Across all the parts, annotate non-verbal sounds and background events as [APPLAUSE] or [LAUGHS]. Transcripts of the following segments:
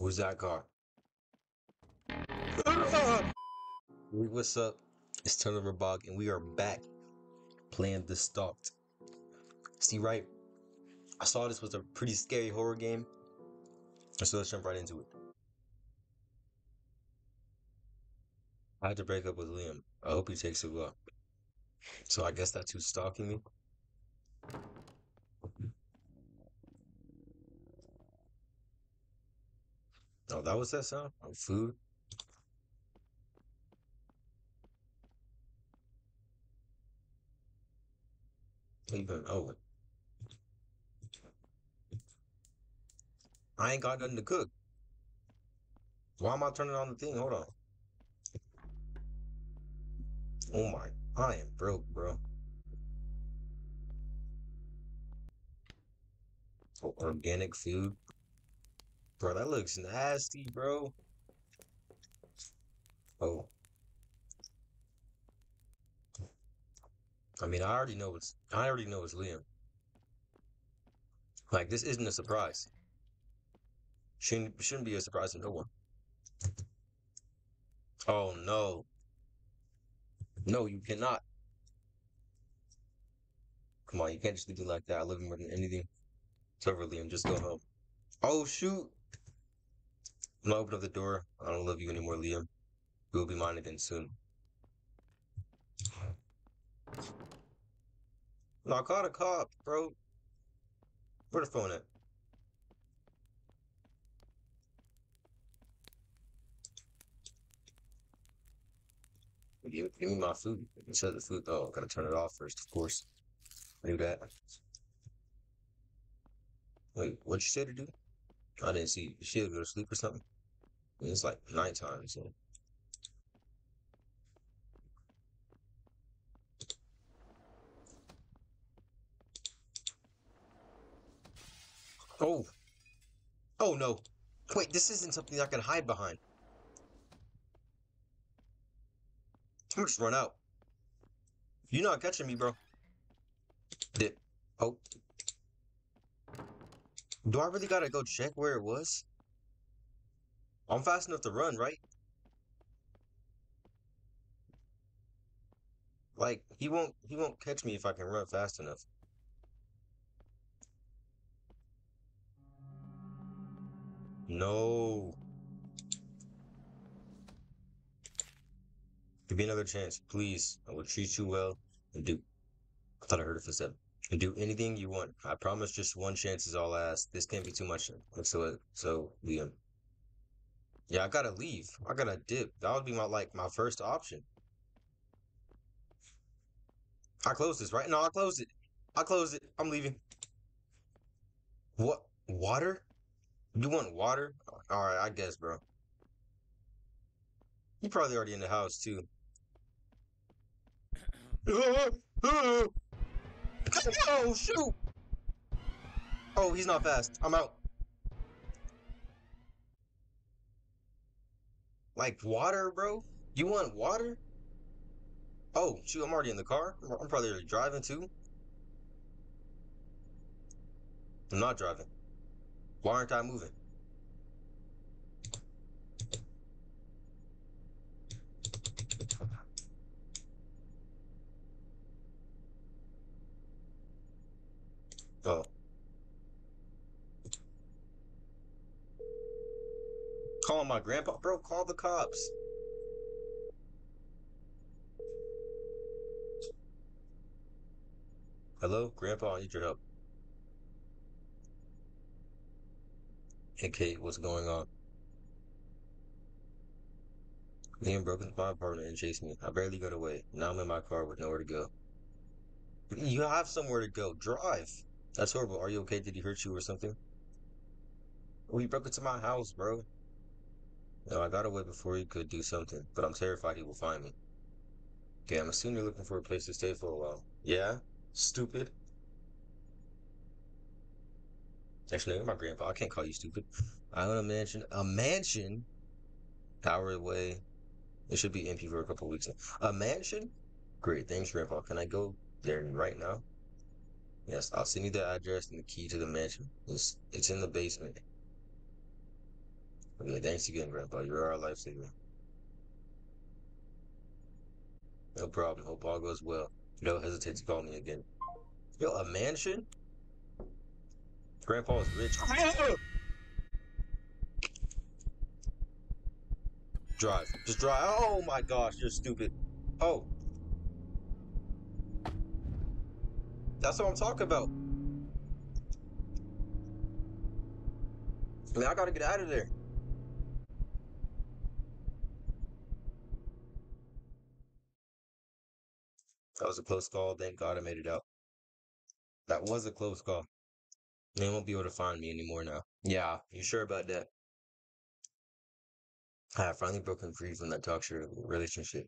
Who's that car? [LAUGHS] What's up? It's Turnoverbog, and we are back playing The Stalked. See, right? I saw this was a pretty scary horror game, so let's jump right into it. I had to break up with Liam. I hope he takes it well. So I guess that's who's stalking me. Oh, that was that sound? Oh, food? Even oh, I ain't got nothing to cook. Why am I turning on the thing? Hold on. Oh my, I am broke, bro. Oh, organic food, bro. That looks nasty, bro. Oh, I mean, I already know it's. I already know it's Liam. Like this isn't a surprise. Shouldn't shouldn't be a surprise to no one. Oh no, no, you cannot. Come on, you can't just leave it like that. I love him more than anything. It's over, Liam. Just go home. Oh shoot! I'm open up the door. I don't love you anymore, Liam. You will be mine again soon. No, I called a cop, bro. Where the phone at? Give, give me my food. Set the food. Oh, gotta turn it off first, of course. I knew that. Wait, what'd you say to do? I didn't see. She go to sleep or something? It's like nighttime, so. Oh, oh no. Wait, this isn't something I can hide behind. I'm just run out. You're not catching me, bro. Did oh. Do I really gotta go check where it was? I'm fast enough to run, right? Like he won't he won't catch me if I can run fast enough. No. Give me another chance, please. I will treat you well and do. I thought I heard a footstep. And do anything you want. I promise just one chance is all I ask. This can't be too much. So, so, Liam. Yeah, I gotta leave. I gotta dip. That would be my, like, my first option. I closed this, right? No, I closed it. I closed it. I'm leaving. What? Water? You want water? Alright, I guess, bro. You probably already in the house, too. [LAUGHS] Oh, shoot! Oh, he's not fast. I'm out. Like water, bro? You want water? Oh, shoot, I'm already in the car. I'm probably driving too. I'm not driving. Why aren't I moving? Oh. Calling my grandpa, bro. Call the cops. Hello, grandpa. I need your help. Hey, Kate. What's going on? Liam broke into my apartment and chased me. I barely got away. Now I'm in my car with nowhere to go. You have somewhere to go. Drive. That's horrible. Are you okay? Did he hurt you or something? Oh, he broke into my house, bro. No, I got away before he could do something, but I'm terrified he will find me. Okay, I'm assuming you're looking for a place to stay for a while. Yeah? Stupid. Actually, you're my grandpa. I can't call you stupid. I own a mansion. A mansion? Hour away. It should be empty for a couple weeks now. A mansion? Great, thanks, grandpa. Can I go there right now? Yes, I'll send you the address and the key to the mansion. It's, it's in the basement. Okay, thanks again, Grandpa. You're our lifesaver. No problem. Hope all goes well. Don't hesitate to call me again. Yo, a mansion? Grandpa is rich. Drive. Just drive. Oh my gosh, you're stupid. Oh. That's what I'm talking about. Man, I gotta get out of there. That was a close call. Thank God I made it out. That was a close call. They won't be able to find me anymore now. Yeah, you sure about that? I have finally broken free from that toxic relationship.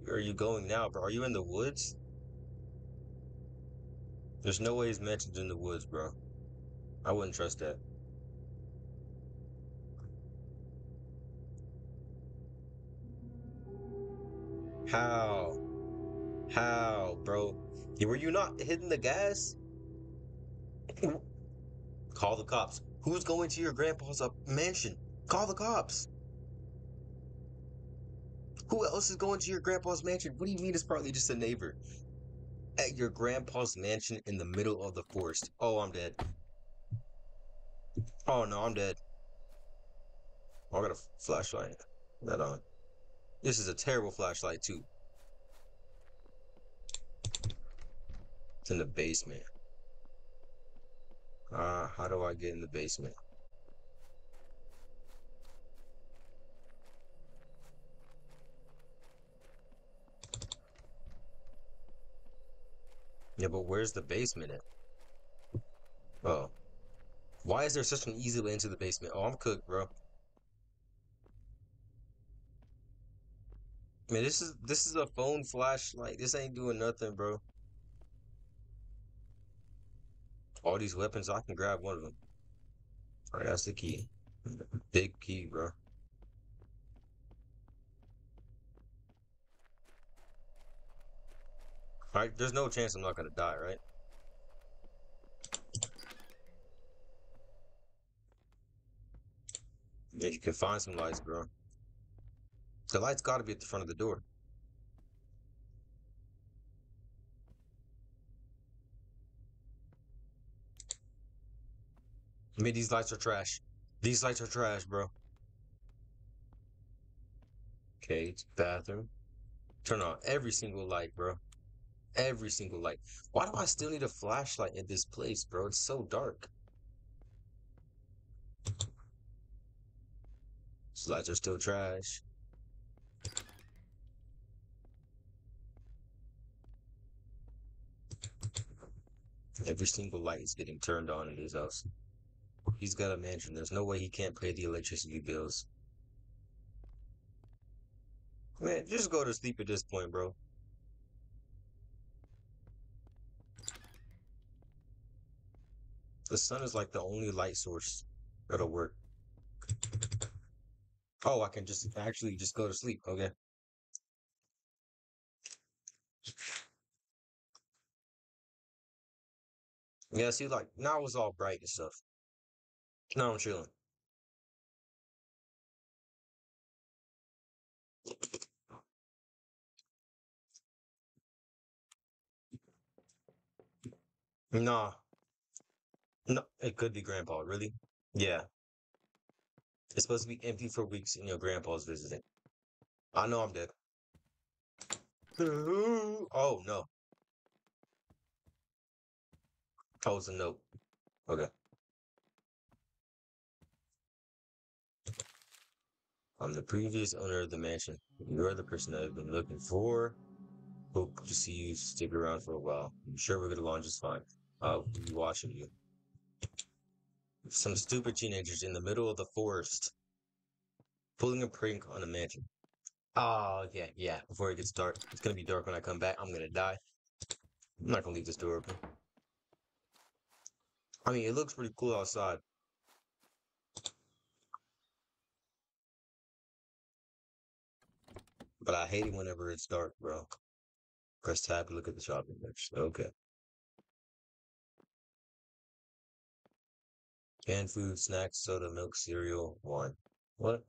Where are you going now, bro? Are you in the woods? There's no way he's mentioned in the woods, bro. I wouldn't trust that. How? How, bro? Were you not hitting the gas? Call the cops. Who's going to your grandpa's uh, mansion? Call the cops. Who else is going to your grandpa's mansion? What do you mean it's probably just a neighbor? At your grandpa's mansion in the middle of the forest. Oh, I'm dead. Oh no, I'm dead. Oh, I got a flashlight. That on. This is a terrible flashlight too. It's in the basement. Ah, uh, how do I get in the basement? Yeah, but where's the basement at? Oh. Why is there such an easy way into the basement? Oh, I'm cooked, bro. Man, this is this is a phone flashlight. This ain't doing nothing, bro. All these weapons, I can grab one of them. Alright, that's the key. Big key, bro. Alright, there's no chance I'm not gonna die, right? Yeah, you can find some lights, bro. The light's gotta be at the front of the door. I mean, these lights are trash. These lights are trash, bro. Okay, bathroom. Turn on every single light, bro. Every single light. Why do I still need a flashlight in this place, bro? It's so dark. Lights are still trash. Every single light is getting turned on in his house. He's got a mansion. There's no way he can't pay the electricity bills. Man, just go to sleep at this point, bro. The sun is like the only light source that'll work. Oh, I can just actually just go to sleep. Okay. Yeah, see, like now it's all bright and stuff. Now I'm chilling. Nah, no, it could be grandpa. Really? Yeah, it's supposed to be empty for weeks, and your grandpa's visiting. I know I'm dead. Oh no. Oh, it's a note. Okay. I'm the previous owner of the mansion. You're the person I've been looking for. Hope to see you stick around for a while. I'm sure we're gonna launch just fine. I'll be watching you. Some stupid teenagers in the middle of the forest pulling a prank on a mansion. Oh, yeah, yeah. Before it gets dark. It's gonna be dark when I come back. I'm gonna die. I'm not gonna leave this door open. I mean, it looks pretty cool outside. But I hate it whenever it's dark, bro. Press tab to look at the shopping list. Okay. Canned food, snacks, soda, milk, cereal, wine. What?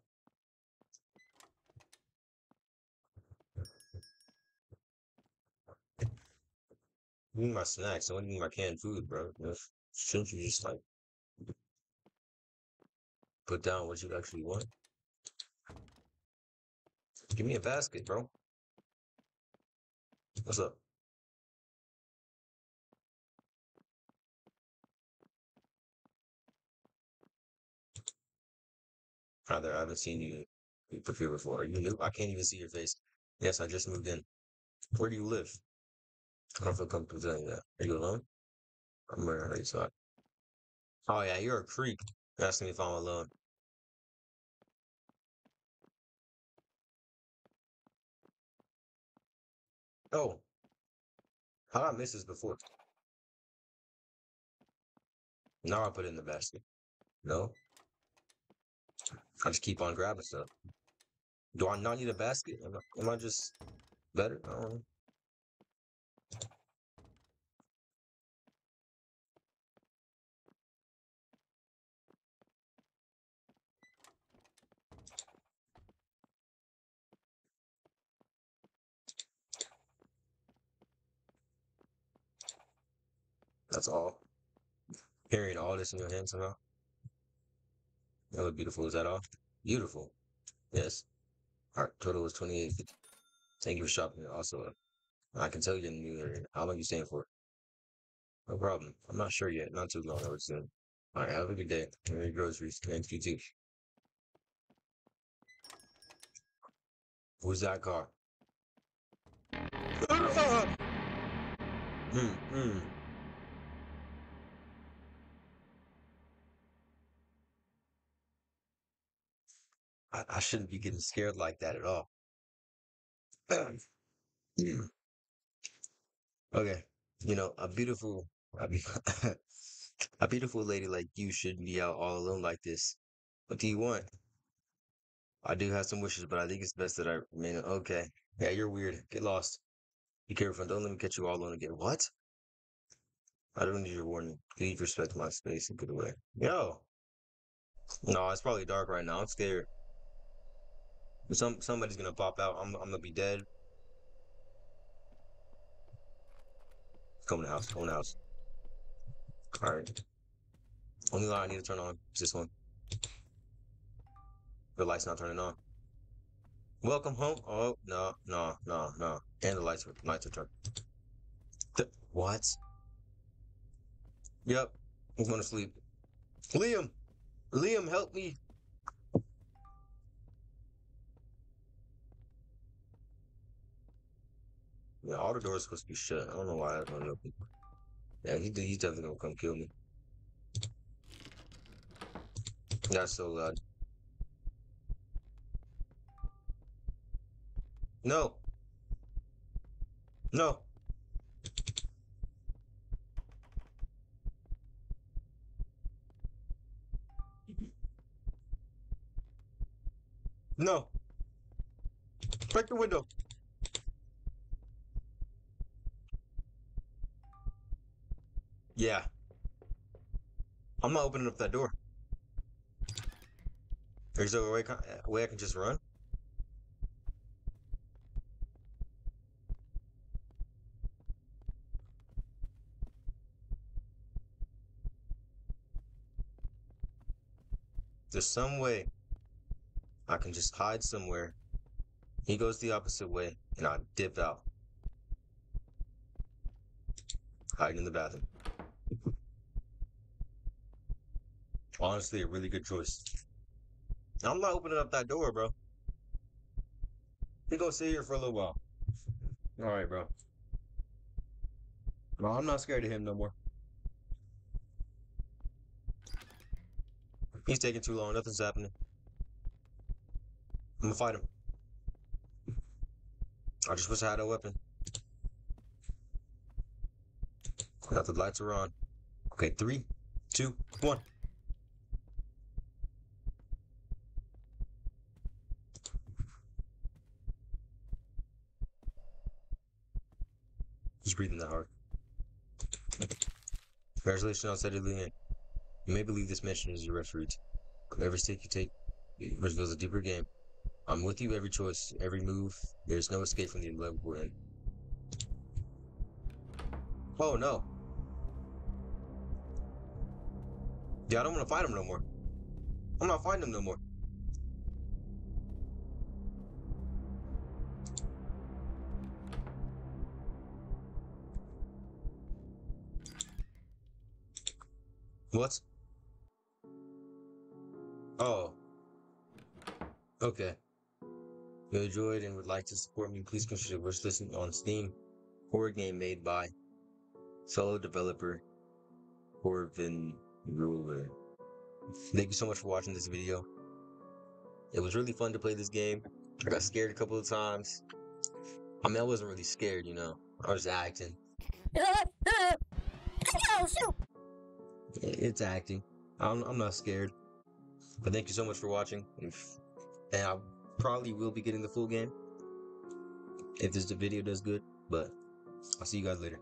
You need my snacks. I want to need my canned food, bro. Shouldn't you just like put down what you actually want? Give me a basket, bro. What's up? Rather, I haven't seen you be here before. Are you new? I can't even see your face. Yes, I just moved in. Where do you live? I don't feel comfortable telling that. Are you alone? I'm where you so Oh yeah, you're a creep. You're asking me if I'm alone. Oh, how did I miss this before? Now I put it in the basket. No, I just keep on grabbing stuff. Do I not need a basket? Am I, am I just better? I don't know. That's all. Carrying all this in your hands somehow. That look beautiful. Is that all? Beautiful. Yes. Right. Total was 28. Thank you for shopping. Also, I can tell you in the new area. How long you staying for? No problem. I'm not sure yet. Not too long. I would soon. All right. Have a good day. Enjoy your groceries. Thank you too. Who's that car? Hmm. Hmm. I, I shouldn't be getting scared like that at all. [CLEARS THROAT] Okay. You know, a beautiful, a, be- [LAUGHS] a beautiful lady like you shouldn't be out all alone like this. What do you want? I do have some wishes, but I think it's best that I remain. Okay. Yeah, you're weird. Get lost. Be careful. Don't let me catch you all alone again. What? I don't need your warning. Please respect my space and get away. Yo. No, it's probably dark right now. I'm scared. Some somebody's gonna pop out. I'm I'm gonna be dead. Come the house. Come the house. All right. Only light I need to turn on is this one. The light's not turning on. Welcome home. Oh no no no no. And the lights are lights are turned. Th- what? Yep. I'm going to sleep. Liam. Liam, help me. Yeah, all the doors supposed to be shut. I don't know why I don't know. Yeah, he he's definitely gonna come kill me. That's so loud. No. No. No. Break the window. Yeah. I'm not opening up that door. Is there a way, a way I can just run? There's some way I can just hide somewhere. He goes the opposite way, and I dip out. Hiding in the bathroom. Honestly, a really good choice. I'm not opening up that door, bro. He gonna sit here for a little while. All right, bro. No, I'm not scared of him no more. He's taking too long. Nothing's happening. I'm gonna fight him. I just wish I had a weapon. Now the lights are on. Okay, three, two, one. Breathing that hard. Congratulations on settling in. You may believe this mission is your refuge. Every step you take reveals a deeper game. I'm with you every choice, every move. There's no escape from the inevitable we're. Oh no. Yeah, I don't want to fight him no more. I'm not fighting him no more. What? Oh. Okay. If you enjoyed and would like to support me, please consider listing on Steam. Horror game made by fellow developer Corvin Ruler. Thank you so much for watching this video. It was really fun to play this game. I got scared a couple of times. I mean, I wasn't really scared, you know. I was acting. [LAUGHS] It's acting. I'm, I'm not scared. But thank you so much for watching. And I probably will be getting the full game if this video does good. But I'll see you guys later.